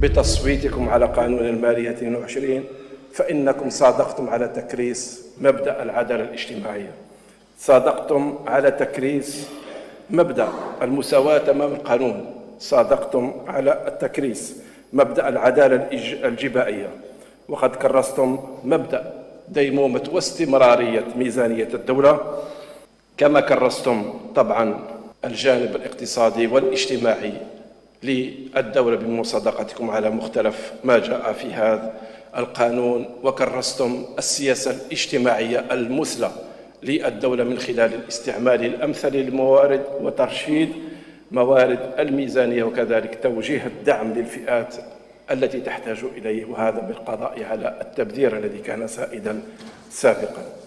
بتصويتكم على قانون المالية 22 فإنكم صادقتم على تكريس مبدأ العدالة الاجتماعية. صادقتم على تكريس مبدأ المساواة أمام القانون. صادقتم على التكريس مبدأ العدالة الجبائية. وقد كرستم مبدأ ديمومة واستمرارية ميزانية الدولة. كما كرستم طبعا الجانب الاقتصادي والاجتماعي. للدولة بمصادقتكم على مختلف ما جاء في هذا القانون وكرستم السياسة الاجتماعية المثلى للدولة من خلال الاستعمال الأمثل للموارد وترشيد موارد الميزانية وكذلك توجيه الدعم للفئات التي تحتاج إليه وهذا بالقضاء على التبذير الذي كان سائدا سابقا.